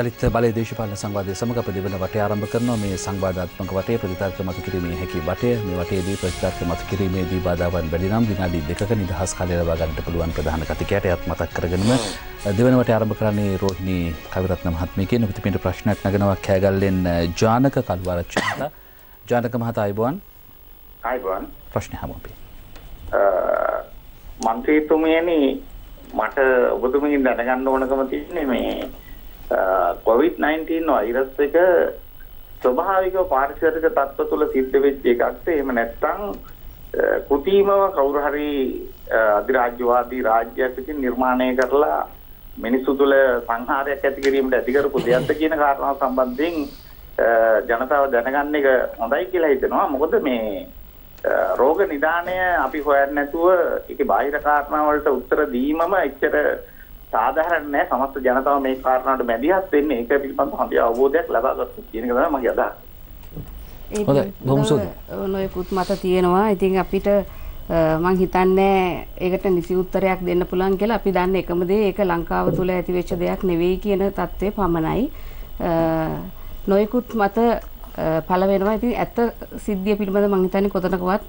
යළිත් බලය දේශපාලන සංවාදය සමඟ අප දෙවන වටය ආරම්භ කරනවා. මේ සංවාධාත්මක වටේ ප්‍රතිතර්ක මතු කිරීමේ හැකි වටය. මේ වටේදී ප්‍රතිතර්ක මතු කිරීමේදී බාධාවන් වැඩි නම් විනාඩි දෙකක නිදහස් කාලය ලබා ගන්නට පුළුවන් ප්‍රධාන කතිකයට යත් මතක් කරගෙනම දෙවන වටේ ආරම්භ කරන්නේ රෝහිණී කවිරත්න මහත්මියගේ. නොපිටිපිට ප්‍රශ්නයක් නගනවා. කෑගල්ලෙන් ජානක කල්වාරච්චි මහතා. ජානක මහතා අයබෝවන්. අයිබන් ප්‍රශ්න හැමෝපේ මන්ත්‍රීතුමියනි මට ඔබතුමින් දැනගන්න ඕනකම තියන්නේ මේ කොවිඩ්-19 වෛරස් එක ස්වභාවිකව පාරිසරික තත්ත්ව තුළ සිද්ධ වෙච්ච එකක්ද? එහෙම නැත්නම් කෘතිමව කවුරු හරි අධිරාජ්‍යවාදී රාජ්‍යයක් විසින් නිර්මාණය කරලා මිනිස්සු තුළ සංහාරයක් ඇති කිරීමට ඇති කරපු දෙයක්ද කියන කාරණාව සම්බන්ධයෙන් ජනතාව දැනගන්න එක හොඳයි කියලා හිතනවා. මොකද මේ රෝග නිදානය අපි හොයන්නේ නැතුව ඒකේ බාහිර කාරණා වලට උත්තර දීමම එච්චර සාධාරණ නෑ සමස්ත ජනතාව මේ කාරණාවට මැදිහත් වෙන්නේ ඒක පිළිබඳව හොඳ අවබෝධයක් ලබා ගන්න කියන එක තමයි මගේ අදහස. හොඳයි බොහොම සුදු. නොයෙකුත් මත තියෙනවා. ඉතින් අපිට මං හිතන්නේ ඒකට නිසි උත්තරයක් දෙන්න පුළුවන් කියලා අපි දන්නේ එකම දේ ඒක ලංකාව තුළ ඇති වෙච්ච දෙයක් නෙවෙයි කියන தત્ත්වය පමණයි. නොයෙකුත් මත පළ වෙනවා. ඉතින් ඇත්ත සිද්ධිය පිළිබඳව මම හිතන්නේ කොතනකවත්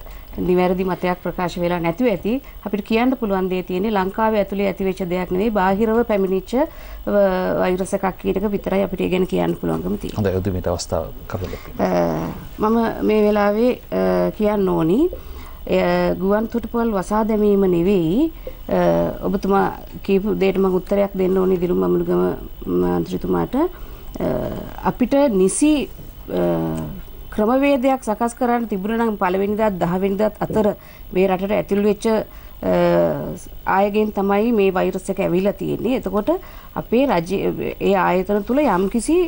නිවැරදි මතයක් ප්‍රකාශ වෙලා නැතුව ඇති. අපිට කියන්න පුළුවන් දේ තියෙන්නේ ලංකාවේ ඇතුලේ ඇති වෙච්ච දෙයක් නෙවෙයි බාහිරව පැමිණිච්ච වෛරස් එකක් කියන එක විතරයි අපිට ගැන කියන්න පුළුවන්කම තියෙන්නේ. හොඳයි උදේ අවස්ථාව කරුණු මම මේ වෙලාවේ කියන්න ඕනි ගුවන් තොටුපොල් වසා දැමීම නෙවෙයි ඔබතුමා කියපු දෙයට මම උත්තරයක් දෙන්න ඕනි දිරුම් අමුණුගම මන්ත්‍රීතුමාට අපිට නිසි ක්‍රමවේදයක් සකස් කරන්න තිබුණා නම් පළවෙනිදාත් 10 වෙනිදාත් අතර මේ රටට ඇතුල් වෙච්ච ආයගෙන් තමයි මේ වෛරස් එක ඇවිල්ලා තියෙන්නේ. එතකොට අපේ රජයේ ඒ ආයතන තුල යම්කිසි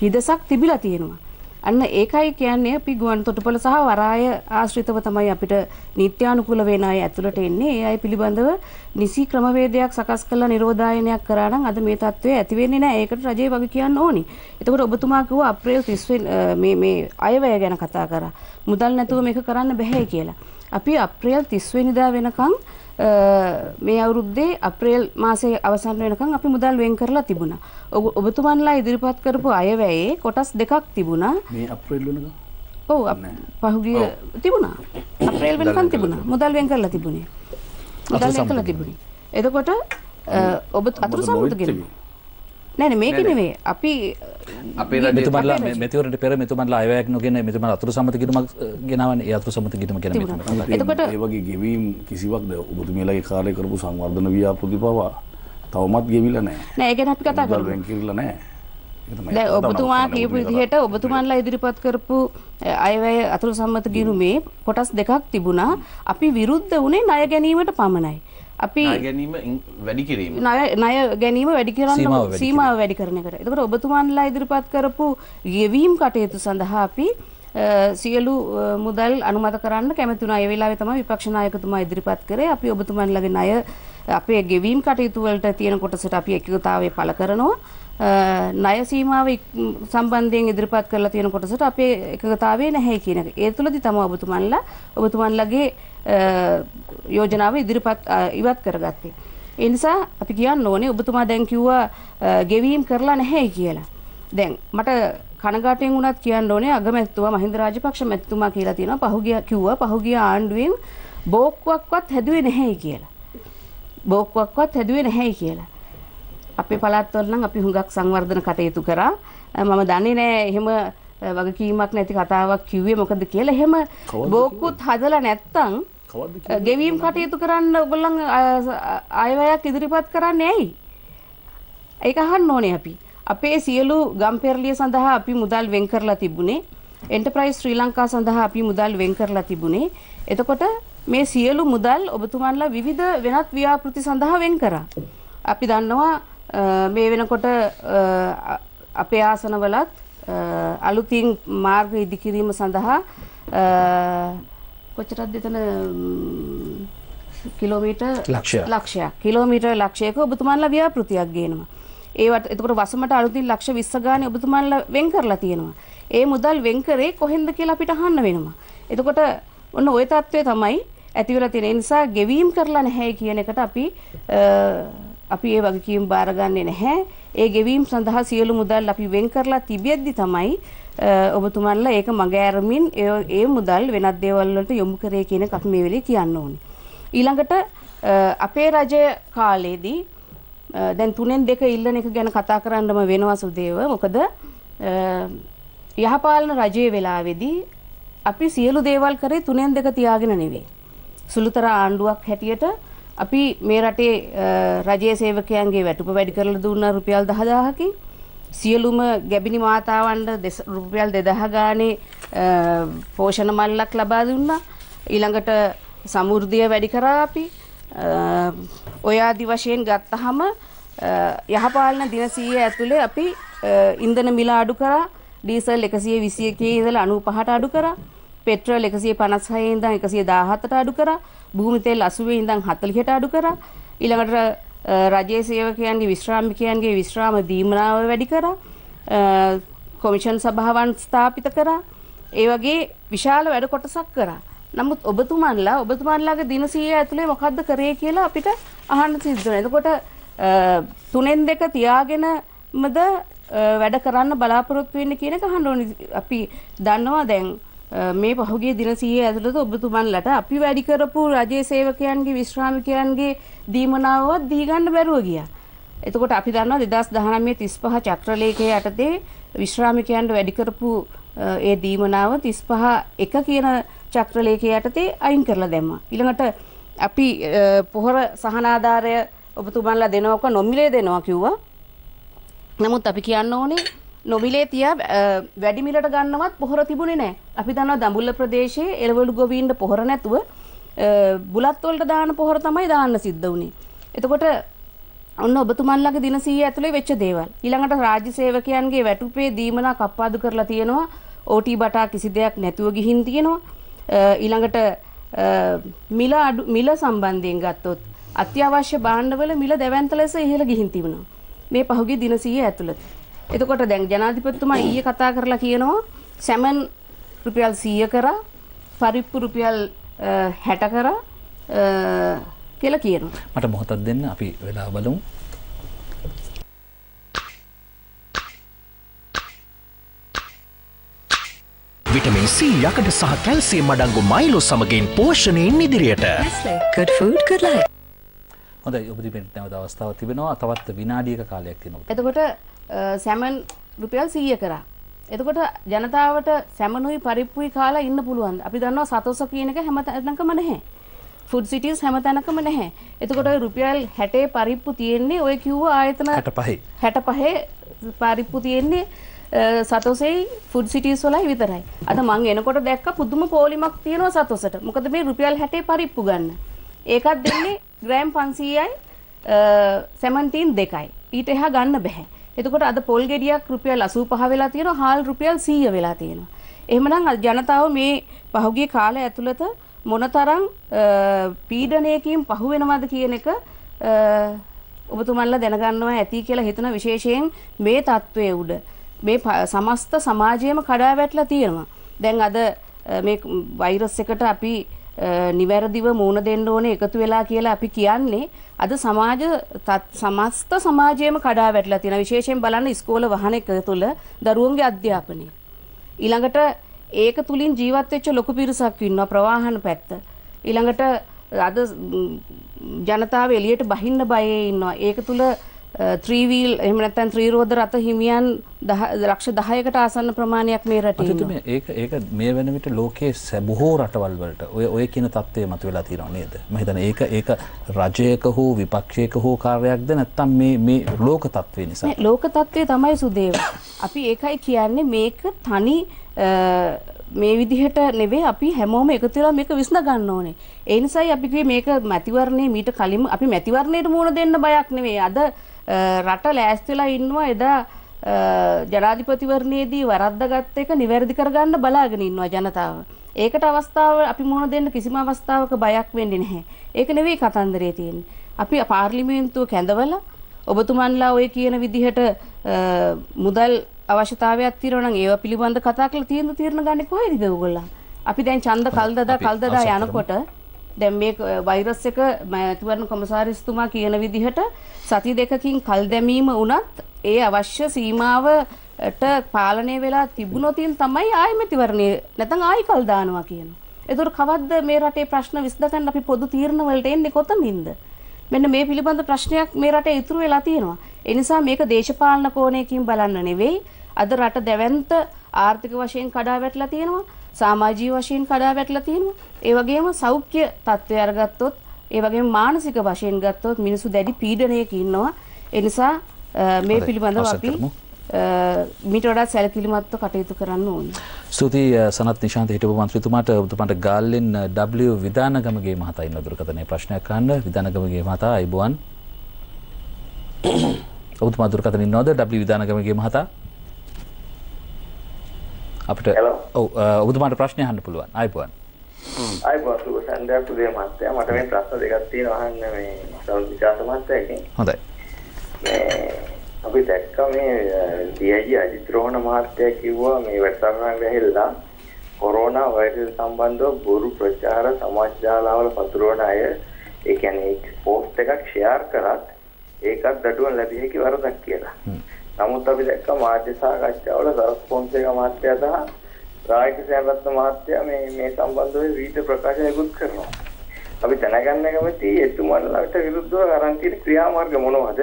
හිදසක් තිබිලා තියෙනවා. අන්න ඒකයි කියන්නේ අපි ගුවන් තොටුපළ සහ වරාය ආශ්‍රිතව තමයි අපිට නිත්‍යානුකූල වෙන අය ඇතුළට එන්නේ. ඒ අය පිළිබඳව නිසි ක්‍රමවේදයක් සකස් කරලා නිරෝධායනයක් කරා නම් අද මේ තත්ත්වය ඇති වෙන්නේ නැහැ. ඒකට රජය වගේ කියන්න ඕනි. එතකොට ඔබතුමා කිව්වා අප්‍රේල් 30 මේ මේ අයවැය ගැන කතා කරා. මුදල් නැතුව මේක කරන්න බෑ කියලා. අපි අප්‍රේල් 30 වෙනිදා වෙනකන් මේ අවුරුද්දේ අප්‍රේල් මාසයේ අවසන් වෙනකන් අපි මුදල් වෙන් කරලා තිබුණා. ඔබතුමන්ලා ඉදිරිපත් කරපු අයවැයේ කොටස් දෙකක් තිබුණා. මේ අප්‍රේල් වෙනකන්? ඔව් පහුගිය තිබුණා. අප්‍රේල් වෙනකන් තිබුණා. මුදල් වෙන් කරලා තිබුණේ. මුදල් වෙන් කරලා තිබුණේ. එතකොට ඔබ අතුරු සම්මුතිය නෑ නෑ මේක නෙවෙයි. අපි අපේ මෙතුමන්ලා මෙතිවරට පෙර මෙතුමන්ලා අයවැයක් නොගෙන මෙතුමන් අතුරු සම්මත කිරීමක් ගෙනවන ඒ අතුරු සම්මත කිරීම ගැන මෙතුමන්ලා. එතකොට ඒ වගේ ගෙවීම් කිසිවක්ද ඔබතුමියලාගේ කාර්ය කරපු සංවර්ධන ව්‍යාපෘති පවා තවමත් ගෙවිලා නැහැ. නෑ ඒ ගැන අපි කතා කරමු. වෙන් කිරිලා නැහැ. ඒක කතාව ඔබතුමා කියපු විදිහට ඔබතුමන්ලා ඉදිරිපත් කරපු අයවැය අතුරු සම්මත ගිණුමේ කොටස් දෙකක් තිබුණා. අපි විරුද්ධ වුණේ ණය ගැනීමට පමණයි. අපි ණය ගැනීම වැඩි කිරීම. ණය ණය ගැනීම වැඩි කරන්න සීමාව වැඩි කරන එකට. එතකොට ඔබතුමන්ලා ඉදිරිපත් කරපු ගෙවීම් කටයුතු සඳහා අපි සියලු අ, මුදල් අනුමත කරන්න කැමති වුණා. ඒ වෙලාවේ තමයි විපක්ෂ නායකතුමා ඉදිරිපත් කරේ. අපි ඔබතුමන්ලගේ ණය අපේ ගෙවීම් කටයුතු වලට තියෙන කොටසට අපි එකගතාවය පළ කරනවා. අ, ණය සීමාව ඉක්- සම්බන්ධයෙන් ඉදිරිපත් කරලා තියෙන කොටසට අපේ එකගතාවය නැහැ කියන එක. ඒ තුලදී තමයි ඔබතුමන්ලා ඔබතුමන්ලගේ අ, යෝජනාව ඉදිරිපත් අ, ඉවත් කරගත්තේ. ඒ නිසා අපි කියන්න ඕනේ ඔබතුමා දැන් කිව්වා අ, ගෙවීම් කරලා නැහැ කියලා. දැන් මට කනගාටුවෙන් වුණත් කියන්න ඕනේ අගමැතිතුමා මහින්ද රාජපක්ෂ මැතිතුමා කියලා තියෙනවා පහුගිය කිව්වා පහුගිය ආණ්ඩුවෙන් බෝක්කුවක්වත් හැදුවේ නැහැ කියලා. බෝක්කුවක්වත් හැදුවේ නැහැ කියලා. අපේ පළාත්වල නම් අපි හුඟක් සංවර්ධන කටයුතු කරා. මම දන්නේ නැහැ එහෙම වගකීමක් නැති කතාවක් කිව්වේ මොකද කියලා. එහෙම බෝක්කුත් හදලා නැත්තම් ගෙවීම් කටයුතු කරන්න ඔයගොල්ලන් අයවැයක් ඉදිරිපත් කරන්නේ ඇයි? ඒක අහන්න ඕනේ අපි. අපේ සියලු ගම් පෙරළිය සඳහා අපි මුදල් වෙන් කරලා තිබුණේ. එන්ටර්ප්‍රයිස් ශ්‍රී ලංකා සඳහා අපි මුදල් වෙන් කරලා තිබුණේ. එතකොට මේ සියලු මුදල් ඔබතුමන්ලා විවිධ වෙනත් ව්‍යාපෘති සඳහා වෙන් කරා. අපි දන්නවා මේ වෙනකොට අපේ ආසනවලත් අලුතින් මාර්ග ඉදිකිරීම සඳහා අ, කොච්චරද එතන කිලෝමීටර් ලක්ෂයක්. ලක්ෂයක් කිලෝමීටර් ලක්ෂයක ඔබතුමන්ලා ව්‍යාපෘතියක් ගේනවා. ඒවට එතකොට වසමට අලුතින් ලක්ෂ 20 ගානේ ඔබතුමාලා වෙන් කරලා තියෙනවා. ඒ මුදල් වෙන් කරේ කොහෙන්ද කියලා අපිට අහන්න වෙනවා. එතකොට ඔන්න ওই தત્ත්වය තමයි ඇති වෙලා තියෙන නිසා ගෙවීම් කරලා නැහැ කියන එකට අපි අපි ඒ වගකීම් බාරගන්නේ නැහැ. ඒ ගෙවීම් සඳහා සියලු මුදල් අපි වෙන් කරලා තිබෙද්දි තමයි ඔබතුමන්ලා ඒක මගහැරමින් ඒ මුදල් වෙනත් දේවල් වලට යොමු කරේ කියන එකක් මේ වෙලේ කියන්න ඕනේ. ඊළඟට අපේ රජය කාලේදී දැන් තුනෙන් දෙක ඉල්ලන එක ගැන කතා කරන්නම වෙනවා සුදේව. මොකද යහපාලන රජයේ වෙලාවේදී අපි සියලු දේවල් කරේ තුනෙන් දෙක තියාගෙන නෙවෙයි. සුළුතර ආණ්ඩුවක් හැටියට අපි මේ රටේ රජයේ සේවකයන්ගේ වැටුප වැඩි කරලා දුන්නා රුපියල් 10000කින් සියලුම ගැබිනි මාතාවන්ට රුපියල් 2000 ගානේ පෝෂණ මල්ලක් ලබා දුන්නා ඊළඟට සමෘද්ධිය වැඩි කරා අපි ඔය ආදි වශයෙන් ගත්තහම යහපාලන දින 100 ඇතුලේ අපි ඉන්ධන මිල අඩු කරා ඩීසල් 121 ඉඳලා 95ට අඩු කරා පෙට්‍රල් 156 ඉඳන් 117ට අඩු කරා භූමි තෙල් 80 ඉඳන් 40ට අඩු කරා ඊළඟට රජයේ සේවකයන්ගේ විශ්‍රාමිකයන්ගේ විශ්‍රාම දීමනාව වැඩි කරා කොමිෂන් සභාවන් ස්ථාපිත කරා ඒ වගේ විශාල වැඩ කොටසක් කරා. නමුත් ඔබතුමන්ලා ඔබතුමන්ලාගේ දින 100 ඇතුලේ මොකද්ද කරේ කියලා අපිට අහන්න සිද්ධ වෙනවා. එතකොට තුනෙන් දෙක තියාගෙනමද වැඩ කරන්න බලාපොරොත්තු වෙන්නේ කියන එක අහන්න ඕනේ. අපි දන්නවා දැන් මේ පහුගිය දින 100 ඇතුළත ඔබතුමන්ලට අපි වැඩි කරපු රජයේ සේවකයන්ගේ විශ්‍රාමිකයන්ගේ දීමනාවවත් දී ගන්න බැරුව ගියා. එතකොට අපි දන්නවා 2019 35 චක්‍රලේඛයේ යටතේ විශ්‍රාමිකයන්ට වැඩි කරපු ඒ දීමනාව 35 එක කියන චක්‍රලේඛය යටතේ අයින් කරලා දැම්මා. ඊළඟට අපි පොහොර සහනාධාරය ඔබතුමන්ලා දෙනවක නොමිලේ දෙනවා කිව්වා. නමුත් අපි කියන්න ඕනේ නොමිලේ තියා වැඩි මිලට ගන්නවත් පොහොර තිබුණේ නැහැ. අපි දන්නවා දඹුල්ල ප්‍රදේශයේ එළවලු ගොවීන්ට පොහොර නැතුව බුලත් වලට දාන පොහොර තමයි දාන්න සිද්ධ වුනේ. එතකොට ඔන්න ඔබතුමන්ලගේ දින 100 ඇතුලේ වෙච්ච දේවල්. ඊළඟට රාජ්‍ය සේවකයන්ගේ වැටුපේ දීමනා කප්පාදු කරලා තියෙනවා. ඕටී බටා කිසි දෙයක් නැතුව ගිහින් තියෙනවා. ඊළඟට මිල මිල සම්බන්ධයෙන් ගත්තොත් අත්‍යවශ්‍ය භාණ්ඩවල මිල දැවැන්ත ලෙස ඉහළ ගිහින් තිබුණා. මේ පහුගිය දින 100 ඇතුළත. එතකොට දැන් ජනාධිපතිතුමා ඊයේ කතා කරලා කියනවා සැමන් රුපියල් 100 කරා පරිප්පු රුපියල් 60 කරා කියලා කියනවා. මට මොහොතක් දෙන්න අපි වෙලා බලමු. විටමින් C යකඩ සහ කැල්සියම් අඩංගු මයිලෝ සමගින් පෝෂණයෙන් ඉදිරියට. Good food, good life. හොඳයි ඔබට නැවත අවස්ථාව තිබෙනවා තවත් විනාඩියක කාලයක් තියෙනවා. එතකොට සැමන් රුපියල් 100 කරා. එතකොට ජනතාවට සැමනුයි පරිප්පුයි කාලා ඉන්න පුළුවන්. අපි දන්නවා සතොස කියන එක හැම තැනකම නැහැ. ෆුඩ් සිටිස් හැම තැනකම නැහැ. එතකොට රුපියල් 60 පරිප්පු තියෙන්නේ ඔය කිව්ව ආයතන 65. 65 පරිප්පු තියෙන්නේ සතොසෙයි ෆුඩ් සිටිස් වලයි විතරයි. අද මං එනකොට දැක්ක පුදුම පොලිමක් තියෙනවා සතොසට. මොකද මේ රුපියල් 60 පරිප්පු ගන්න. ඒකත් දෙන්නේ ග්‍රෑම් 500යි 17 දෙකයි. ඊට එහා ගන්න බෑ. එතකොට අද පොල් ගෙඩියක් රුපියල් 85 වෙලා තියෙනවා. හාල් රුපියල් 100 වෙලා තියෙනවා. එහෙමනම් ජනතාව මේ පහුගිය කාලය ඇතුළත මොනතරම් පීඩනයකින් පහු වෙනවද කියන එක ඔබතුමන්ලා දැනගන්නවා ඇති කියලා හිතන විශේෂයෙන් මේ තත්වයේ උඩ මේ සමස්ත සමාජයම කඩා වැටලා තියෙනවා. දැන් අද මේ වෛරස් එකට අපි නිවැරදිව මූණ දෙන්න ඕනේ එකතු වෙලා කියලා අපි කියන්නේ අද සමාජ සමස්ත සමාජයම කඩා වැටලා තියෙනවා. විශේෂයෙන් බලන්න ඉස්කෝල වහන එක තුළ දරුවන්ගේ අධ්‍යාපනය. ඊළඟට ඒක තුලින් ජීවත් වෙච්ච ලොකු පිරිසක් ඉන්නවා ප්‍රවාහන පැත්ත. ඊළඟට අද ජනතාව එළියට බහින්න බයේ ඉන්නවා. ඒක තුල Uh, ත්‍රීවීල් එහෙම නැත්නම් ත්‍රී රෝද රථ හිමියන් ලක්ෂ 10කට ආසන්න ප්‍රමාණයක් මේ රටේ ඉන්නවා. ඒක ඒක මේ වෙන විට ලෝකයේ බොහෝ රටවල් වලට ඔය ඔය කියන தත්ත්වය මතුවලා තියෙනව නේද? මම හිතන්නේ ඒක ඒක රජයක හෝ විපක්ෂයක හෝ කාර්යයක්ද නැත්නම් මේ මේ ලෝක தත්ත්වේ නිසා. මේ ලෝක தත්ත්වය තමයි සුදේව. අපි ඒකයි කියන්නේ මේක තනි uh, මේ විදිහට නෙවෙයි අපි හැමෝම එකතු වෙලා මේක විසඳ ගන්න ඕනේ. ඒ නිසායි අපි කිව්වේ මේක මැතිවරණය මීට කලින් අපි මැතිවරණයට මුහුණ දෙන්න බයක් නෙවෙයි. අද රට ලෑස්තිලා ඉන්නවා එදා ජනාධිපතිවරණයේදී වරද්දාගත් එක නිවැරදි කරගන්න බලාගෙන ඉන්නවා ජනතාව. ඒකට අවස්ථාව අපි මුහුණ දෙන්න කිසිම අවස්ථාවක බයක් වෙන්නේ නැහැ. ඒක නෙවෙයි කතන්දරේ තියෙන්නේ. අපි පාර්ලිමේන්තුව කැඳවලා ඔබතුමන්ලා ඔය කියන විදිහට මුදල් අවශ්‍යතාවයක් තියෙනවා නම් ඒව පිළිබඳ කතා කරලා తీරන ගන්නේ කොහෙද ඔයගොල්ලෝ? අපි දැන් ඡන්ද කල්දදා කල්දදා යනකොට දැන් මේ වෛරස් එක මැතිවරණ කොමසාරිස්තුමා කියන විදිහට සති දෙකකින් කල් දැමීම වුණත් ඒ අවශ්‍ය සීමාවට පාලනය වෙලා තිබුණොතින් තමයි ආය මැතිවරණය නැතන් ආයි කල් දානවා කියනවා. එතකොට කවද්ද මේ රටේ ප්‍රශ්න විසඳගන්න අපි පොදු තීරණ වලට එන්නේ කොතනින්ද? මෙන්න මේ පිළිබඳ ප්‍රශ්නයක් මේ රටේ ඉතුරු වෙලා තියෙනවා. ඒ නිසා මේක දේශපාලන කෝණයකින් බලන්න නෙවෙයි. අද රට දැවැන්ත ආර්ථික වශයෙන් කඩා වැටලා තියෙනවා. සමාජීය වශයෙන් කඩා වැටලා තියෙනවා. ඒ වගේම සෞඛ්‍ය තත්ත්වය අරගත්තොත්, ඒ වගේම මානසික වශයෙන් ගත්තොත් මිනිස්සු දැඩි පීඩනයක ඉන්නවා. ඒ නිසා මේ. පිළිබඳව අපි මීට වඩා සැලකිලිමත්ව කටයුතු කරන්න ඕනේ. ස්තුතියි සනත් නිශාන්ත හිටපු මන්ත්‍රීතුමාට ඔබතුමාට ගාල්ලෙන් W විධානගමගේ මහතා ඉන්න දුරකථනයේ ප්‍රශ්නයක් අහන්න විධානගමගේ මහතා අයිබෝවන් ඔබතුමා දුරකථන ඉන්නවද W විධානගමගේ මහතා අපිට. ඔව් ඔබතුමාට ප්‍රශ්නය අහන්න පුළුවන්. අයිබෝවන් අයි බොසු සන්දයක් උදේ මහත්තයා. මට මේ ප්‍රශ්න දෙකක් තියෙනවා. අහන්න මේ සෞවිකාස මහත්තයාගෙන්. හොඳයි. මේ අපි දැක්ක මේ DIG අජිත් රෝහණ මහත්තයා කිව්වා මේ වැඩසටහන ගහලා කොරෝනා වෛරස් සම්බන්ධව බොරු ප්‍රචාර සමාජ ජාලවල පතුරවන අය ඒ කියන්නේ පෝස්ට් එකක් ෂෙයාර් කරත් ඒකත් දඩුවම් ලැබිය හැකි වරදක් කියලා. නමුත් අපි දැක්ක මාධ්‍ය සාකච්ඡාවල සරත් පොන්සේක මහත්තයා සහ රාජික සේනරත්න මහත්තයා මේ මේ සම්බන්ධව විවිධ ප්‍රකාශ නිකුත් කරනවා. අපි දැනගන්න කැමති එතුමන්ලාට විරුද්ධව අරන් තියෙන ක්‍රියාමාර්ග මොනවද?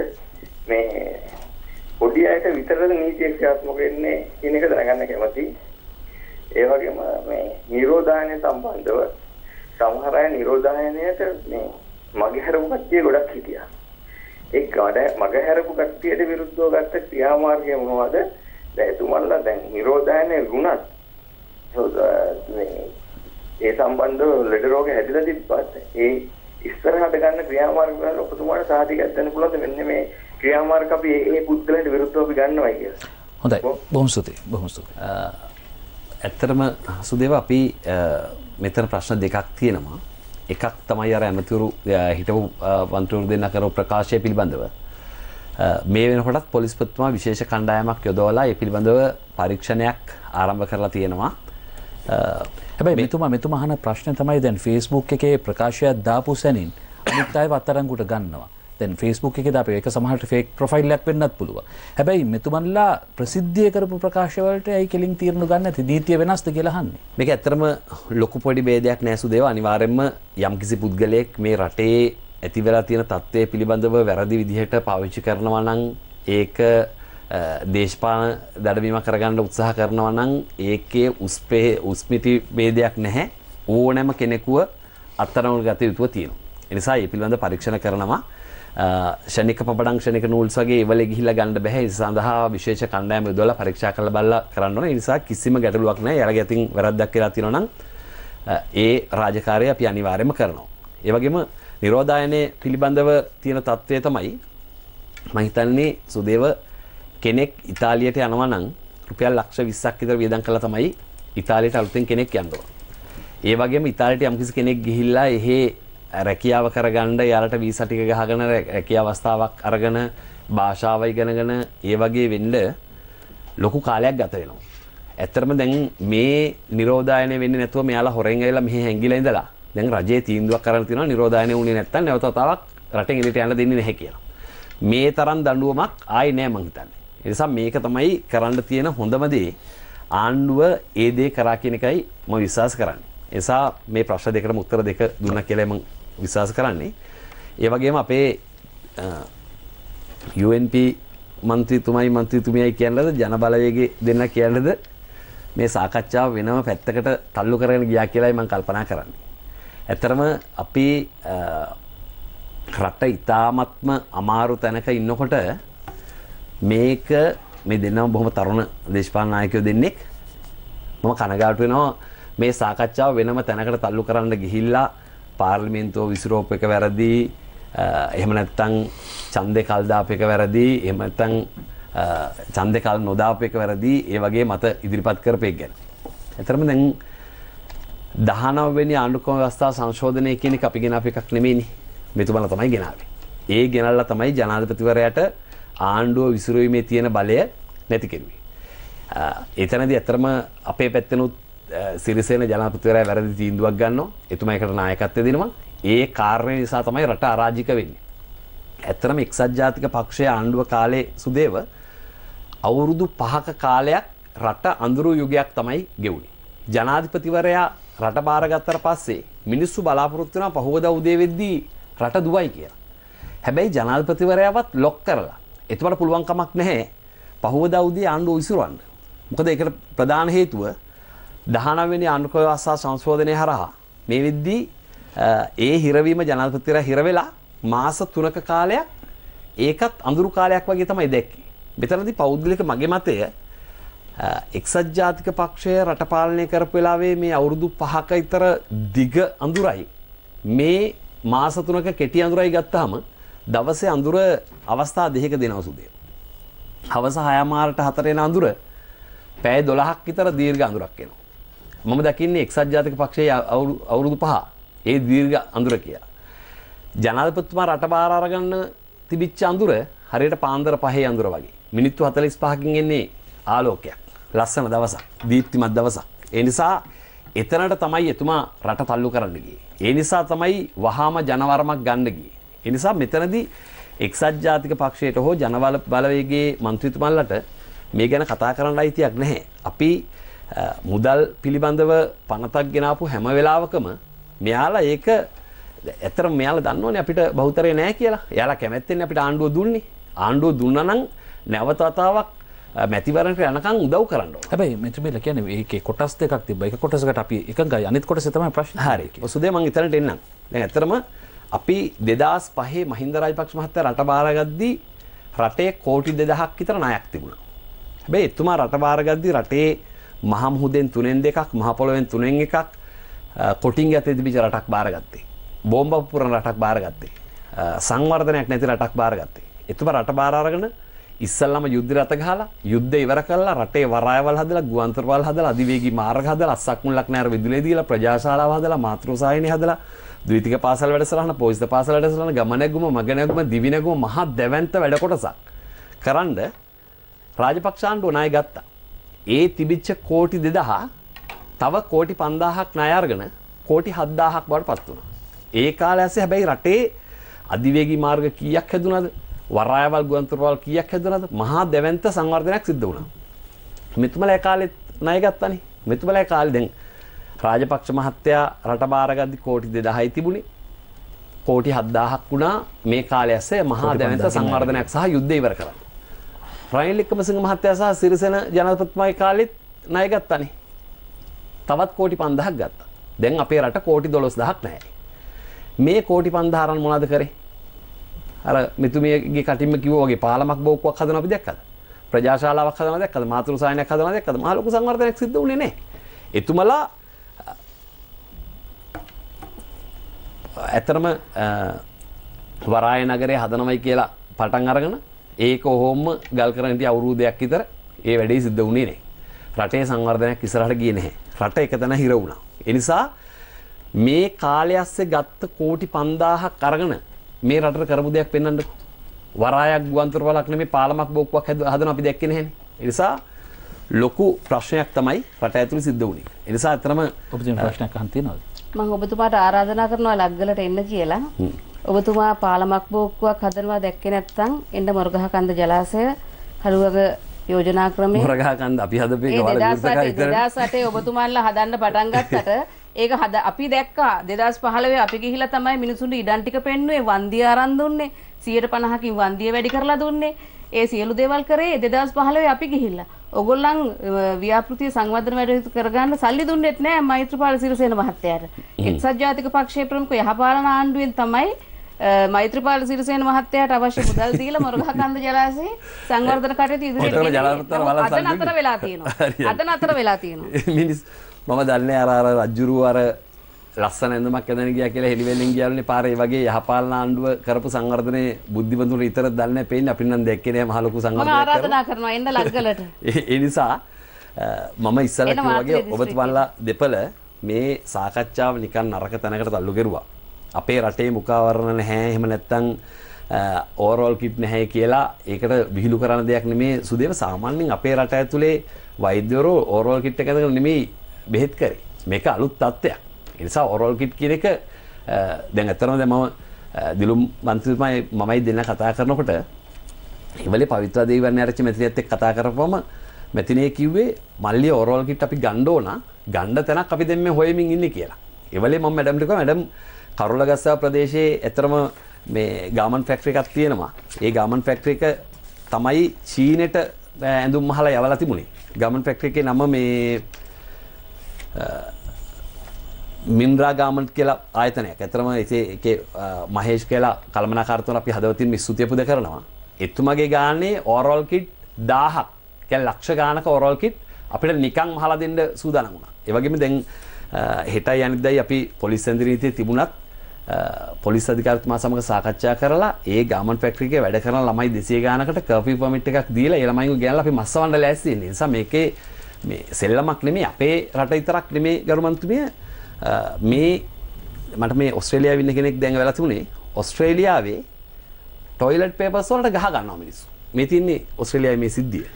මේ පොඩි අයට විතරද නීතිය ක්‍රියාත්මක වෙන්නේ කියන එක දැනගන්න කැමති. ඒ වගේම මේ නිරෝධායනය සම්බන්ධව සමහර අය නිරෝධායනයට මේ මගහැරපු කට්ටිය ගොඩක් හිටියා. ඒ ගඩ මගහැරපු කට්ටියට විරුද්ධව ගත්ත ක්‍රියාමාර්ගය මොනවද? දැන් එතුමන්ලා දැන් නිරෝධායනය වුණත් මේ ඒ සම්බන්ධව ලෙඩ රෝග හැදිලා තිබ්බත් ඒ ඉස්සරහට ගන්න ක්‍රියාමාර්ග වල ඔබතුමාට සාධිකයක් දෙන්න පුළුවන්ද? මෙන්න මේ ක්‍රියාමාර්ග අපි ඒ පුද්ගලයන්ට විරුද්ධව අපි ගන්නවයි කියලා. හොඳයි. බොහොම ස්තුතියි. බොහොම ස්තුතියි. ඇත්තටම සුදේව අපි මෙතන ප්‍රශ්න දෙකක් තියෙනවා එකක් තමයි අර ඇමතිවරු අ, හිටපු වන්තුවරු දෙන්න කරව ප්‍රකාශය පිළිබඳව මේ වෙනකොටත් පොලිස්පත්තුමා විශේෂ කණ්ඩායමක් යොදවලා ඒ පිළිබඳව පරීක්ෂණයක් ආරම්භ කරලා තියෙනවා හැබැයි මෙතුමා මෙතුමා අහන ප්‍රශ්න තමයි දැන් Facebook එකේ ප්‍රකාශයක් දාපු සැනින් අනිත් අයව අත්අඩංගුවට ගන්නවා. දැන් Facebook එකේ දාපු එක සමහරට ෆේක් ප්‍රොෆයිල් එකක් වෙන්නත් පුළුවන්. හැබැයි මෙතුමන්ලා ප්‍රසිද්ධිය කරපු ප්‍රකාශ වලට ඇයි කෙලින් තීරණු ගන්න නැති නීතිය වෙනස්ද කියලා අහන්නේ. මේක ඇත්තරම ලොකු පොඩි බේදයක් නෑසු දේව අනිවාර්යෙන්ම යම්කිසි පුද්ගලයෙක් මේ රටේ ඇති වෙලා තියෙන තත්ත්වය පිළිබඳව වැරදි විදිහට පාවිච්චි කරනවා නම් ඒක අ, දේශපාලන දඩවීම කරගන්න උත්සාහ කරනවා නම් ඒකේ උස්පේ උස්මිති බේදයක් නැහැ ඕනෑම කෙනෙකුව අත්තරවුණු ගත යුතුව තියෙනවා. එනිසා ඒ පිළිබඳ පරීක්ෂණ කරනවා අ, ෂණික පපඩම් ෂණික නූල්ස් වගේ ඒවල ගිහිල්ලා ගන්න බෑ ඒ සඳහා විශේෂ කණ්ඩායම යොදවලා පරීක්ෂා කරලා බලලා කරන්න ඕනේ. ඒ නිසා කිසිම ගැටලුවක් නැහැ. යාළගේ අතින් වැරද්දක් කියලා තියෙනවා නම් අ, ඒ රාජකාරිය අපි අනිවාර්යයෙන්ම කරනවා. ඒ වගේම නිරෝධායනය පිළිබඳව තියෙන තත්ත්වය තමයි මම හිතන්නේ සුදේව කෙනෙක් ඉතාලියට යනවා නම් රුපියල් ලක්ෂ 20ක් විතර වියදම් කළා තමයි ඉතාලියට අලුතෙන් කෙනෙක් යන්න ඕන. ඒ වගේම ඉතාලියට යම්කිසි කෙනෙක් ගිහිල්ලා එහෙ රැකියාව කරගන්න යාලට වීසා ටික ගහගෙන රැ- රැකියාව අවස්ථාවක් අරගෙන භාෂාව ඉගෙනගෙන ඒ වගේ වෙන්න ලොකු කාලයක් ගත වෙනවා. ඇත්තරම දැන් මේ නිරෝධායනය වෙන්නේ නැතුව මෙයාලා හොරෙන් ඇවිල්ලා මෙහි හැංගිලා ඉඳලා දැන් රජයේ තීන්දුවක් කරන් තියෙනවා නිරෝධායනය වුණේ නැත්නම් නැවත වතාවක් රටෙන් එළියට යන්න දෙන්නේ නැහැ කියලා. මේ තරම් දඬුවමක් ආයි නෑ මං හිතන්නේ. ඒ නිසා මේක තමයි කරන්න තියෙන හොඳම දේ. ආණ්ඩුව ඒ දේ කරා කියන එකයි මම විශ්වාස කරන්නේ. ඒ නිසා මේ ප්‍රශ්න දෙකටම උත්තර දෙක දුන්නා කියලා මම විශ්වාස කරන්නේ. ඒ වගේම අපේ අ, UNP මන්ත්‍රීතුමයි මන්ත්‍රීතුමියයි කියන්නද ජනබලවේගේ දෙන්න කියන්නද මේ සාකච්ඡාව වෙනම පැත්තකට තල්ලු කරගෙන ගියා කියලායි මම කල්පනා කරන්නේ. ඇත්තරම අපි අ, රට ඉතාමත්ම අමාරු තැනක ඉන්නකොට මේක මේ දෙන්නම බොහොම තරුණ දේශපාලන නායකයෝ දෙන්නෙක් මම කනගාටු වෙනවා මේ සාකච්ඡාව වෙනම තැනකට තල්ලු කරන්න ගිහිල්ලා පාර්ලිමේන්තුව විසිරෝප එක වැරදි අ, එහෙම නැත්නම් ඡන්දේ කල් දාප එක වැරදි එහෙම නැත්නම් අ, ඡන්දේ කල් නොදාප එක වැරදි ඒ වගේ මත ඉදිරිපත් කරපේක ගැන. ඇතරම දැන් 19 වෙනි ආණ්ඩුක්‍රම ව්‍යවස්ථා සංශෝධනය කියන එක අපි ගෙන අප එකක් නෙමෙයිනේ. මෙතුමලා තමයි ගෙනාවේ. ඒ ගෙනල්ලා තමයි ජනාධිපතිවරයාට ආණ්ඩුව විසිරුවීමේ තියෙන බලය නැති කෙරුවේ. අ, එතනදී ඇත්තටම අපේ පැත්තෙනුත් අ, සිරිසේන ජනාධිපතිවරයා වැරදි තීන්දුවක් ගන්නවා. එතුමා ඒකට නායකත්වය දෙනවා. ඒ කාරණේ නිසා තමයි රට අරාජික වෙන්නේ. ඇත්තටම එක්සත් ජාතික පක්ෂයේ ආණ්ඩුව කාලේ සුදේව අවුරුදු පහක කාලයක් රට අඳුරු යුගයක් තමයි ගෙවුණේ. ජනාධිපතිවරයා රට බාරගත්තට පස්සේ මිනිස්සු බලාපොරොත්තු වෙනවා පහුවදා උදේ වෙද්දී රට දුවයි කියලා. හැබැයි ජනාධිපතිවරයාවත් ලොක් කරලා එතුමට පුළුවන් කමක් නැහැ පහුවදා උදේ ආණ්ඩුව විසිරවන්න. මොකද ඒකට ප්‍රධාන හේතුව 19 වෙනි ආණ්ඩුක්‍රම ව්‍යවස්ථා සංශෝධනය හරහා මේ වෙද්දී ඒ හිරවීම ජනාධිපතිවරයා හිර වෙලා මාස 3ක කාලයක් ඒකත් අඳුරු කාලයක් වගේ තමයි දැක්කේ. මෙතනදී පෞද්ගලික මගේ මතය එක්සත් ජාතික පක්ෂය රට පාලනය කරපු වෙලාවේ මේ අවුරුදු 5ක විතර දිග අඳුරයි මේ මාස 3ක කෙටි අඳුරයි ගත්තාම දවසේ අඳුර අවස්ථා දෙකක දෙනවා සුදේ. හවස 6 මාරට 4 වෙන අඳුර පැය 12ක් විතර දීර්ඝ අඳුරක් එනවා. මම දකින්නේ එක්සත් ජාතික පක්ෂයේ අවුරුදු 5 ඒ දීර්ඝ අඳුර කියලා. ජනාධිපතිතුමා රට බාර අරගන්න තිබිච්ච අඳුර හරියට පාන්දර පහේ අඳුර වගේ. මිනිත්තු 45කින් එන්නේ ආලෝකයක්. ලස්සන දවසක්. දීප්තිමත් දවසක්. ඒ නිසා එතනට තමයි එතුමා රට තල්ලු කරන්න ගියේ. ඒ නිසා තමයි වහාම ජනවරමක් ගන්න ගියේ. ඒ නිසා මෙතනදී එක්සත් ජාතික පක්ෂයට හෝ ජනබල බලවේගයේ මන්ත්‍රීතුමන්ලට මේ ගැන කතා කරන්න අයිතියක් නැහැ. අපි මුදල් පිළිබඳව පනතක් ගෙනාපු හැම වෙලාවකම මෙයාලා ඒක ඇතර මෙයාල දන්නවන අපිට බෞතරය නෑ කියලා. යාලා කැමැත්තෙන් අපිට ආණ්ඩුව දුන්නේ. ආණ්ඩුව දුන්නනං නැවතතාවක් මැතිවරට යනකං උදව් කරන්න හැබයි මෙතුමල කියන ඒ කොටස් දෙකක් තිබ එක කොටසකට අපි එකඟ අනිත් කොට තම ප්‍රශ්න. හරි. සුදේ මං ඉතනට එන්නම්. ඇතරම අපි දෙදස් පහේ මහින්ද රාජපක්ෂ මහත්ත රට බාරගද්දී රටේ කෝටි දෙදහක් විතර නයක් තිබුණ. හැබැයි එතුමා රට බාරගද්දි රටේ මහමුහුදෙන් තුනෙන් දෙකක් මහපොළොවෙන් තුනෙන් එකක් කොටින් ඇත තිබිච රටක් බාරගත්තේ බෝම්බපුරන රටක් බාරගත්තේ සංවර්ධනයක් නැති රටක් බාරගත්තේ එතුම රට බාරාරගෙන ඉස්සල්ලම යුද්ධ රත ගහලා යුද්ධ ඉවර කරලා රටේ වරායවල් හදලා ගුවන්තරවල් හදලා අධිවේගී මාර්ග හදලා අස්සක්මුලක් නෑර විදුලිය දීලා ප්‍රජාශාලාව හදලා මාතෘසායනය හදලා ද්විතික පාසල් වැඩසටහන පොයිස්ත පාසල් වැඩසටහන ගමනැගුම මගනැගුම දිවිනැගුම මහත් දැවැන්ත වැඩ කොටසක් කරන්න රාජපක්ෂ ආණ්ඩුව ණය ගත්තා. ඒ තිබිච්ච කෝටි 2000 තව කෝටි 5000ක් ණය අරගෙන කෝටි 7000ක් බවට පත් වුණා. ඒ කාලේ ඇස්සේ හැබැයි රටේ අධිවේගී මාර්ග කීයක් හැදුනද? වරායවල් ගුවන්තොටුපල් කීයක් හැදුනද? මහා දැවැන්ත සංවර්ධනයක් සිද්ධ වුණා. මෙතුමලා කාලෙත් ණය ගත්තානේ. මෙතුමලා ඒ කාලේ දැන් රාජපක්ෂ මහත්තයා රට බාරගද්දි කෝටි 2000යි තිබුණේ. කෝටි 7000ක් වුණා මේ කාලය ඇස්සේ මහා දැවැන්ත සංවර්ධනයක් සහ යුද්ධය ඉවර කරලා. රනිල් වික්‍රමසිංහ මහත්තයා සහ සිරිසෙන ජනාධිපතිතුමාගේ කාලෙත් ණය ගත්තානේ. තවත් කෝටි 5000ක් ගත්තා. දැන් අපේ රට කෝටි 12000ක් නැහැ. මේ කෝටි 5000 අරන් මොනවද කරේ? අර මෙතුමියගේ කටින්ම කිව්වා වගේ පාලමක් බෝක්කුවක් හදනවා අපි දැක්කද? ප්‍රජාශාලාවක් හදනවා දැක්කද? මාතෘ සායනයක් හදනවා දැක්කද? මහ ලොකු සංවර්ධනයක් සිද්ධ වුණේ නැහැ. එතුමලා ඇතරම වරාය නගරය හදනවයි කියලා පටන් අරගෙන ඒක ඔහොම ගල් කරනට අවුරුදයක් විතර ඒ වැඩේ සිද්ධ වුණේ නෑ. රටේ සංවර්ධනයක් ඉස්සරහට ගියේ නැහැ. රට එක තැන හිර වුණා. ඒ නිසා මේ කාලය ඇස්සේ ගත්ත කෝටි 5000ක් අරගෙන මේ රටට කරපු දෙයක් පෙන්වන්නකෝ. වරායක් ගුවන්තොටුපළක් නෙමෙයි පාලමක් බෝක්කුවක් හදන අපි දැක්කේ නැහැනේ. ඒ නිසා ලොකු ප්‍රශ්නයක් තමයි රට ඇතුළේ සිද්ධ වුණේ. ඒ නිසා අතරම ඔබතුමා ප්‍රශ්නයක් අහන්න තියෙනවද? මම ඔබතුමාට ආරාධනා කරනවා ලග්ගලට එන්න කියලා. ඔබතුමා පාලමක් බෝක්කුවක් හදනවා දැක්කේ නැත්නම් එන්න මොරගහකන්ද ජලාශය හරුවග යෝජනා ක්‍රමය? මොරගහකන්ද අපි හදපු 2008 ඔබතුමාලා හදන්න පටන් ගත්තට ඒක හද අපි දැක්කා. 2015 අපි ගිහිලා තමයි මිනිසුන්ට ඉඩම් ටික පෙන්නුවේ. වන්දිය අරන් දුන්නේ. 150කින් වන්දිය වැඩි කරලා දුන්නේ. ඒ සියලු දේවල් කරේ 2015 අපි ගිහිල්ලා. ඔගොල්ලන් ව්‍යාපෘතිය සංවර්ධන වැඩ කරගන්න සල්ලි දුන්නෙත් නෑ මෛත්‍රීපාල සිරිසේන මහත්තයාට. එක්සත් ජාතික පක්ෂයේ ප්‍රමුඛ යහපාලන ආණ්ඩුවෙන් තමයි මෛත්‍රපාල සිරිසේන මහත්තයාට අවශ්‍ය මුදල් දීලා මොරගහකන්ද ජලාශයේ සංවර්ධන කටයුතු ඉදිරියට නතර වෙලා තියෙනවා. අද නතර වෙලා තියෙනවා. මිනිස් මම දන්නේ අර අර රජ්ජුරුව අර ලස්සන ඇඳුමක් ඇඳගෙන ගියා කියලා හෙලිවෙලින් ගියාලුනේ පාරේ වගේ යහපාලන ආණ්ඩුව කරපු සංවර්ධනයේ බුද්ධිමතුන්ට විතර දන්නේ පේන්නේ අපි නම් දැක්කේ නෑ මහ ලොකු සංවර්ධනයක් මම ආරාධනා කරනවා එන්න ලග්ගලට. ඒ නිසා මම ඉස්සලා කිව්වා වගේ ඔබතුමන්ලා දෙපළ මේ සාකච්ඡාව නිකන් නරක තැනකට තල්ලු කෙරුවා. අපේ රටේ මුඛාවරණ නැහැ එහෙම නැත්නම් ඕවරෝල් කිට් නැහැ කියලා ඒකට විහිළු කරන දෙයක් නෙමේ සුදේව සාමාන්‍යයෙන් අපේ රට ඇතුලේ වෛද්‍යවරු ඕවරෝල් කිට් එක අරගෙන නෙමෙයි බෙහෙත් කරේ. මේක අලුත් තත්ත්වයක්. ඒ නිසා ඕවරෝල් කිට් කියන එක දැන් ඇත්තටම දැන් මම දිලුම් මන්ත්‍රීතුමායි මමයි දෙන්න කතා කරනකොට ඉවලේ පවිත්‍ර දේවරණ ආරච්චි මැතිනියත් එක්ක කතා කරපුවම මැතිනේ කිව්වේ මල්ලි ඕරෝල් කිට් අපි ගන්න ඕන ගන්න තැනක් අපි දෙන්න හොයමින් ඉන්නේ කියලා. ඉවලේ මම මැඩම්ට කිව්වා මැඩම් කරුලගස්සා ප්‍රදේශයේ ඇතරම මේ ගාමන් ෆැක්ටරි එකක් තියෙනවා. ඒ ගාමන් ෆැක්ටරි එක තමයි චීනෙට ඇඳුම් මහලා යවලා තිබුණේ. ගාමන් ෆැක්ටරි එකේ නම මේ මින්ද්‍රා ගාමන්ට් කියලා ආයතනයක්. ඇතරම ඒ මහේෂ් කියලා කළමනාකාරතුමා අපි හදවතින් ස්තුතිය පුද කරනවා. එතුමගේ ගානේ ඕරල් කිට් 1000ක්. කියන්නේ ලක්ෂ ගානක ඕරල් කිට් අපිට නිකන් මහලා දෙන්න සූදානම් වුණා. ඒ වගේම දැන් හෙටයි අනිද්දායි අපි පොලිස් ඇඳිරීතියේ තිබුණත් පොලිස් අධිකාරතුමා සමග සාකච්ඡා කරලා ඒ ගාමන් ෆැක්ටරි එකේ වැඩ කරන ළමයි 200 ගානකට කර්ෆියු පර්මිට් එකක් දීලා ඒ ළමයින්ව ගෙනල්ලා අපි මස්සවන්න ලෑස්ති ඉන්නේ. නිසා මේකේ මේ සෙල්ලමක් නෙමෙයි අපේ රට විතරක් නෙමෙයි ගරුමන්තුමිය මේ මට මේ ඔස්ට්‍රේලියාවේ ඉන්න කෙනෙක් දැන් වෙලා තිබුණේ ඔස්ට්‍රේලියාවේ ටොයිලට් පේපර්ස් වලට ගහ ගන්නවා මිනිස්සු. මේ තියන්නේ ඔස්ට්‍රේලියාවේ මේ සිද්ධිය.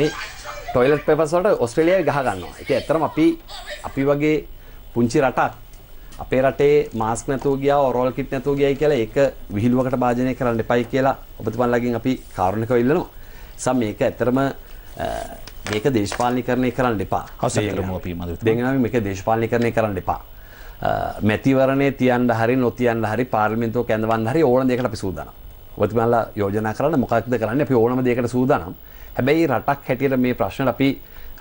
මේ ටොයිලට් පේපර්ස් වලට ඔස්ට්‍රේලියාවේ ගහ ගන්නවා. ඒක ඇත්තටම අපි අපි වගේ පුංචි රටක් අපේ රටේ මාස්ක් නැතුව ගියා ඔරෝල් කිට් නැතුව ගියයි කියලා ඒක විහිළුවකට භාජනය කරන්න එපයි කියලා ඔබතුමන්ලාගෙන් අපි කාරුණිකව ඉල්ලනවා. සම් මේක ඇත්තටම මේක දේශපාලනීකරණය කරන්න එපා. දෙන්නාම මේක දේශපාලනීකරණය කරන්න එපා. මැතිවරණේ තියන්න හරි නොතියන්න හරි පාර්ලිමේන්තුව කැඳවන්න හරි ඕන දෙයකට අපි සූදානම්. ඔබතුමන්ලා යෝජනා කරන්න මොකක්ද කරන්නේ අපි ඕනම දෙයකට සූදානම්. හැබැයි රටක් හැටියට මේ ප්‍රශ්න අපි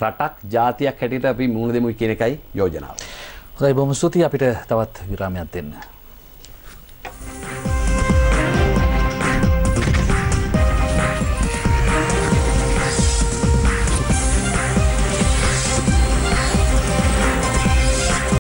රටක් ජාතියක් හැටියට අපි මුහුණ දෙමු කියන එකයි යෝජනාව. හොඳයි බොහොම ස්තුතියි අපිට තවත් විරාමයක් දෙන්න.